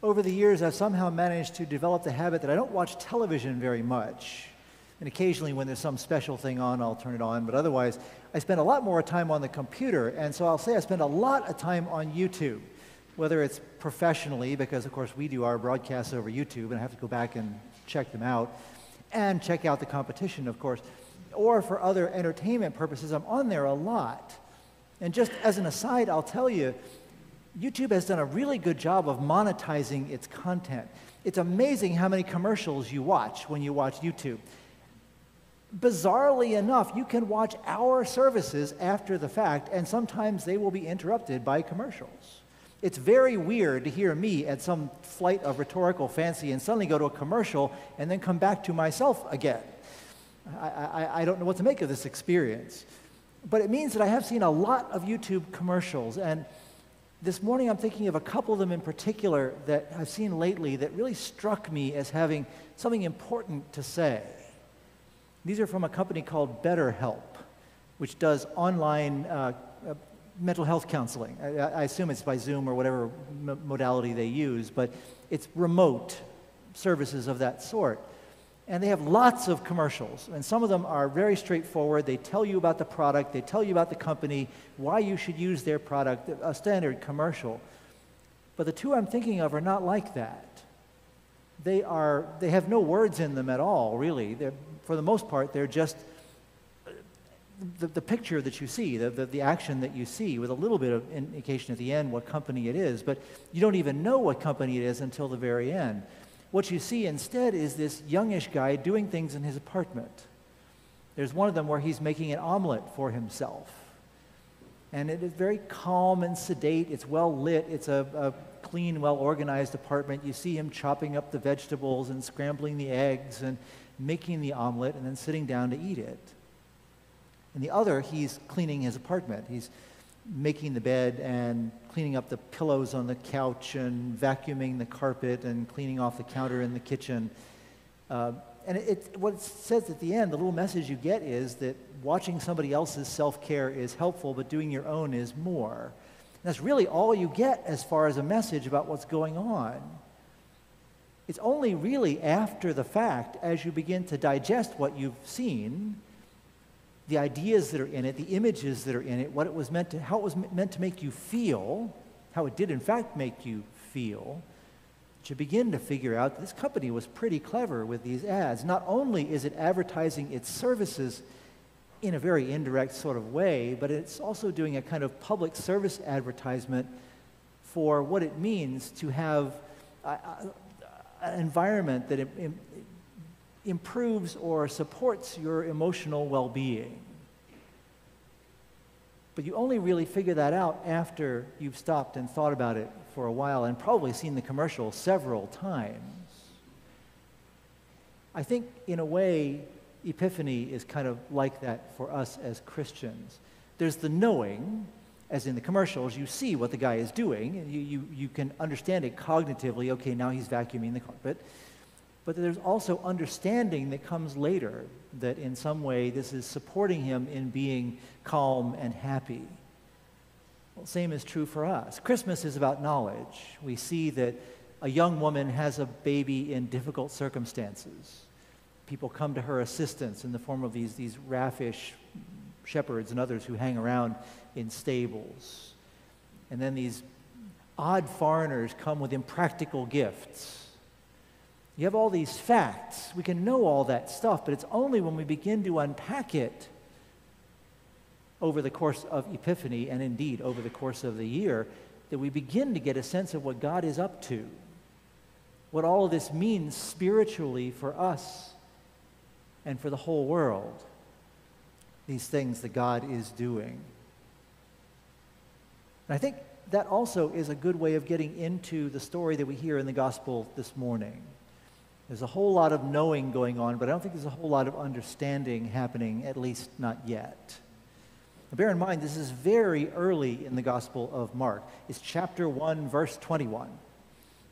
Over the years, I've somehow managed to develop the habit that I don't watch television very much. And occasionally, when there's some special thing on, I'll turn it on. But otherwise, I spend a lot more time on the computer. And so I'll say I spend a lot of time on YouTube, whether it's professionally, because of course we do our broadcasts over YouTube, and I have to go back and check them out, and check out the competition, of course, or for other entertainment purposes. I'm on there a lot. And just as an aside, I'll tell you, YouTube has done a really good job of monetizing its content. It's amazing how many commercials you watch when you watch YouTube. Bizarrely enough, you can watch our services after the fact, and sometimes they will be interrupted by commercials. It's very weird to hear me at some flight of rhetorical fancy and suddenly go to a commercial and then come back to myself again. I, I, I don't know what to make of this experience. But it means that I have seen a lot of YouTube commercials, and this morning I'm thinking of a couple of them in particular that I've seen lately that really struck me as having something important to say. These are from a company called BetterHelp, which does online uh, uh, mental health counseling. I, I, assume it's by Zoom or whatever modality they use, but it's remote services of that sort. And they have lots of commercials, and some of them are very straightforward. They tell you about the product, they tell you about the company, why you should use their product, a standard commercial. But the two I'm thinking of are not like that. They, are, they have no words in them at all, really. They're, for the most part, they're just the, the picture that you see, the, the, the action that you see, with a little bit of indication at the end what company it is, but you don't even know what company it is until the very end. What you see instead is this youngish guy doing things in his apartment. There's one of them where he's making an omelet for himself. And it is very calm and sedate. It's well lit. It's a, a clean, well organized apartment. You see him chopping up the vegetables and scrambling the eggs and making the omelet and then sitting down to eat it. And the other, he's cleaning his apartment. He's making the bed and cleaning up the pillows on the couch and vacuuming the carpet and cleaning off the counter in the kitchen. Uh, and it, what it says at the end, the little message you get is that watching somebody else's self care is helpful, but doing your own is more. And that's really all you get as far as a message about what's going on. It's only really after the fact, as you begin to digest what you've seen, the ideas that are in it, the images that are in it, what it was meant to, how it was meant to make you feel, how it did in fact make you feel, to begin to figure out this company was pretty clever with these ads. Not only is it advertising its services in a very indirect sort of way, but it's also doing a kind of public service advertisement for what it means to have an environment that improves or supports your emotional well being. But you only really figure that out after you've stopped and thought about it for a while and probably seen the commercial several times. I think, in a way, Epiphany is kind of like that for us as Christians. There's the knowing, as in the commercials, you see what the guy is doing, and you, you, you can understand it cognitively. Okay, now he's vacuuming the carpet but there's also understanding that comes later that in some way this is supporting him in being calm and happy. Well, same is true for us. Christmas is about knowledge. We see that a young woman has a baby in difficult circumstances. People come to her assistance in the form of these, these raffish shepherds and others who hang around in stables. And then these odd foreigners come with impractical gifts you have all these facts. We can know all that stuff, but it's only when we begin to unpack it over the course of Epiphany and indeed over the course of the year that we begin to get a sense of what God is up to, what all of this means spiritually for us and for the whole world, these things that God is doing. And I think that also is a good way of getting into the story that we hear in the gospel this morning. There's a whole lot of knowing going on, but I don't think there's a whole lot of understanding happening, at least not yet. Now, bear in mind, this is very early in the Gospel of Mark. It's chapter 1, verse 21.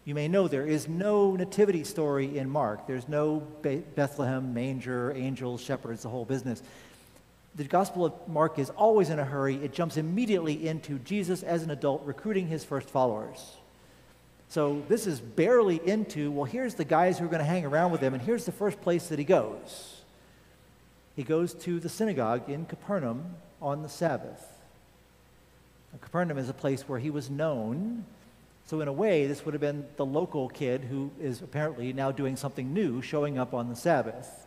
You may know there is no nativity story in Mark. There's no Bethlehem, manger, angels, shepherds, the whole business. The Gospel of Mark is always in a hurry. It jumps immediately into Jesus as an adult recruiting his first followers. So this is barely into, well, here's the guys who are going to hang around with him, and here's the first place that he goes. He goes to the synagogue in Capernaum on the Sabbath. Now, Capernaum is a place where he was known. So, in a way, this would have been the local kid who is apparently now doing something new, showing up on the Sabbath,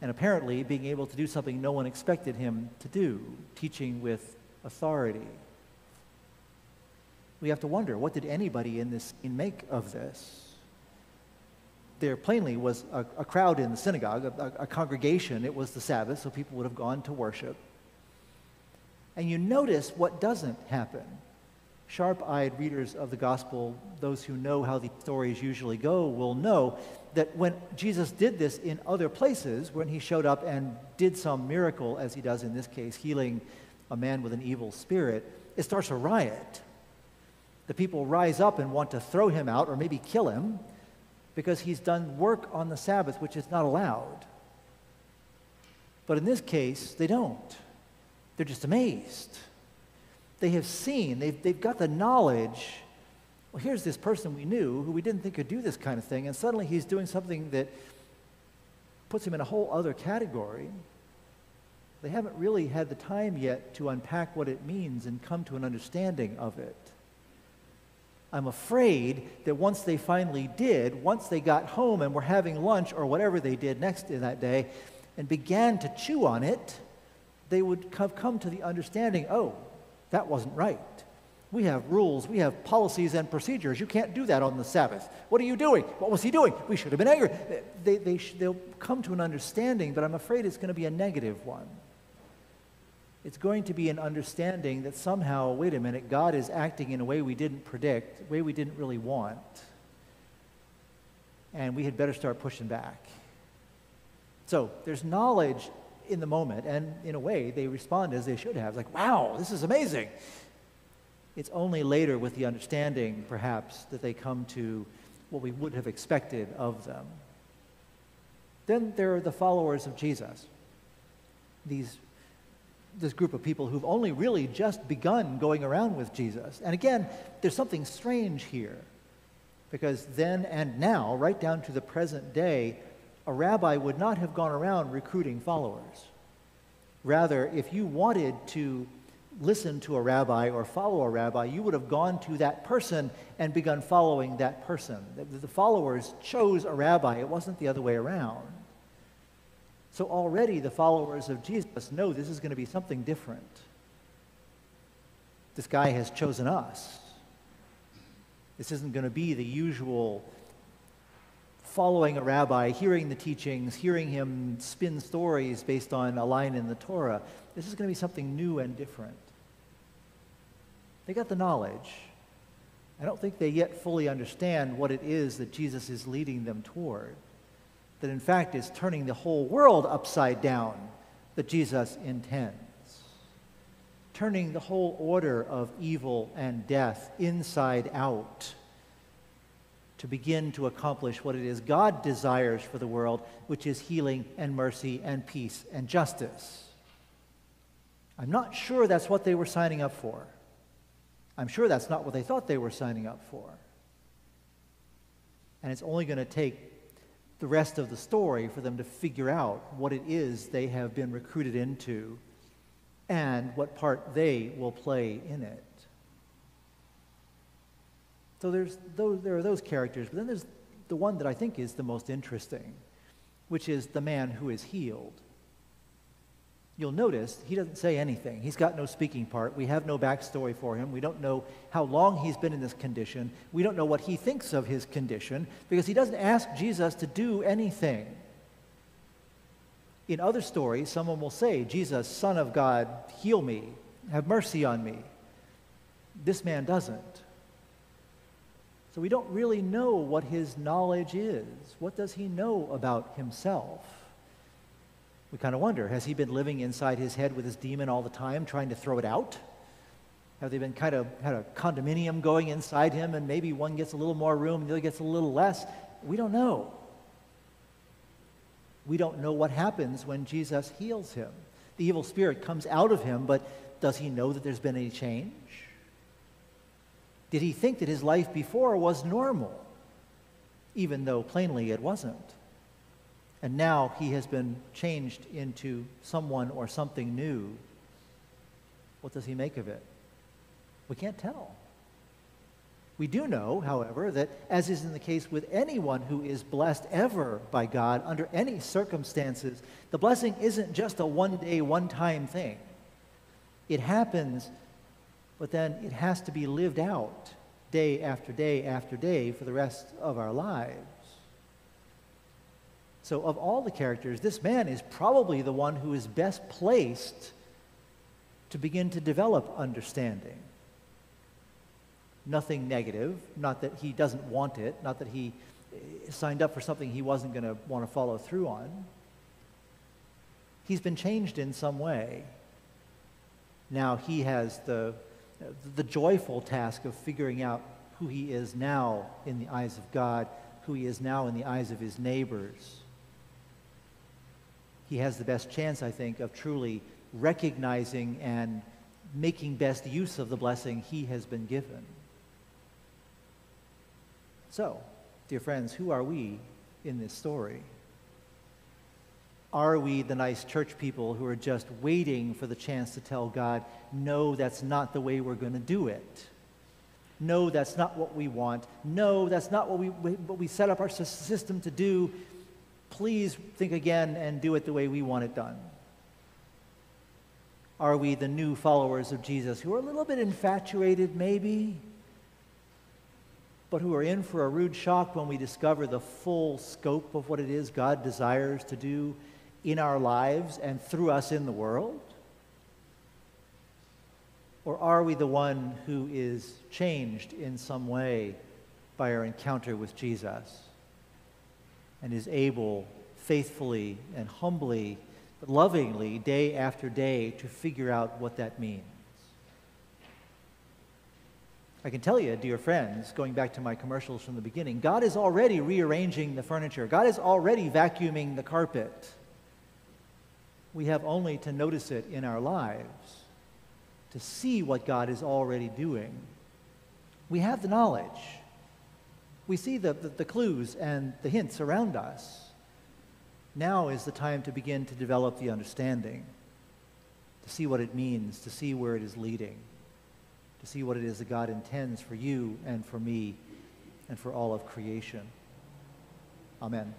and apparently being able to do something no one expected him to do, teaching with authority we have to wonder what did anybody in this scene make of this? There plainly was a, a crowd in the synagogue, a, a congregation. It was the Sabbath, so people would have gone to worship. And you notice what doesn't happen. Sharp eyed readers of the gospel, those who know how the stories usually go, will know that when Jesus did this in other places, when he showed up and did some miracle, as he does in this case, healing a man with an evil spirit, it starts a riot the people rise up and want to throw him out or maybe kill him because he's done work on the Sabbath which is not allowed. But in this case, they don't. They're just amazed. They have seen, they've, they've got the knowledge. Well, here's this person we knew who we didn't think could do this kind of thing, and suddenly he's doing something that puts him in a whole other category. They haven't really had the time yet to unpack what it means and come to an understanding of it. I'm afraid that once they finally did, once they got home and were having lunch or whatever they did next in that day and began to chew on it, they would have come to the understanding oh, that wasn't right. We have rules, we have policies and procedures. You can't do that on the Sabbath. What are you doing? What was he doing? We should have been angry. They, they, they'll come to an understanding, but I'm afraid it's going to be a negative one. It's going to be an understanding that somehow, wait a minute, God is acting in a way we didn't predict, a way we didn't really want. And we had better start pushing back. So there's knowledge in the moment, and in a way, they respond as they should have. Like, wow, this is amazing. It's only later with the understanding, perhaps, that they come to what we would have expected of them. Then there are the followers of Jesus, these this group of people who've only really just begun going around with Jesus. And again, there's something strange here because then and now, right down to the present day, a rabbi would not have gone around recruiting followers. Rather, if you wanted to listen to a rabbi or follow a rabbi, you would have gone to that person and begun following that person. The followers chose a rabbi, it wasn't the other way around. So already the followers of Jesus know this is going to be something different. This guy has chosen us. This isn't going to be the usual following a rabbi, hearing the teachings, hearing him spin stories based on a line in the Torah. This is going to be something new and different. They got the knowledge. I don't think they yet fully understand what it is that Jesus is leading them toward that in fact is turning the whole world upside down that Jesus intends. Turning the whole order of evil and death inside out to begin to accomplish what it is God desires for the world, which is healing and mercy and peace and justice. I'm not sure that's what they were signing up for. I'm sure that's not what they thought they were signing up for. And it's only going to take the rest of the story for them to figure out what it is they have been recruited into and what part they will play in it. So there's those, there are those characters, but then there's the one that I think is the most interesting, which is the man who is healed you'll notice he doesn't say anything. He's got no speaking part. We have no backstory for him. We don't know how long he's been in this condition. We don't know what he thinks of his condition because he doesn't ask Jesus to do anything. In other stories, someone will say, Jesus, Son of God, heal me, have mercy on me. This man doesn't. So we don't really know what his knowledge is. What does he know about himself? We kind of wonder has he been living inside his head with his demon all the time, trying to throw it out? Have they been kind of had a condominium going inside him, and maybe one gets a little more room and the other gets a little less? We don't know. We don't know what happens when Jesus heals him. The evil spirit comes out of him, but does he know that there's been any change? Did he think that his life before was normal, even though plainly it wasn't? And now he has been changed into someone or something new. What does he make of it? We can't tell. We do know, however, that as is in the case with anyone who is blessed ever by God under any circumstances, the blessing isn't just a one day, one time thing. It happens, but then it has to be lived out day after day after day for the rest of our lives. So, of all the characters, this man is probably the one who is best placed to begin to develop understanding. Nothing negative, not that he doesn't want it, not that he eh, signed up for something he wasn't going to want to follow through on. He's been changed in some way. Now he has the, the joyful task of figuring out who he is now in the eyes of God, who he is now in the eyes of his neighbors he has the best chance, I think, of truly recognizing and making best use of the blessing he has been given. So, dear friends, who are we in this story? Are we the nice church people who are just waiting for the chance to tell God, no, that's not the way we're going to do it? No, that's not what we want. No, that's not what we, what we set up our system to do please think again and do it the way we want it done? Are we the new followers of Jesus who are a little bit infatuated, maybe, but who are in for a rude shock when we discover the full scope of what it is God desires to do in our lives and through us in the world? Or are we the one who is changed in some way by our encounter with Jesus? And is able faithfully and humbly, but lovingly, day after day, to figure out what that means. I can tell you, dear friends, going back to my commercials from the beginning, God is already rearranging the furniture. God is already vacuuming the carpet. We have only to notice it in our lives, to see what God is already doing. We have the knowledge. We see the, the, the clues and the hints around us. Now is the time to begin to develop the understanding, to see what it means, to see where it is leading, to see what it is that God intends for you and for me and for all of creation. Amen.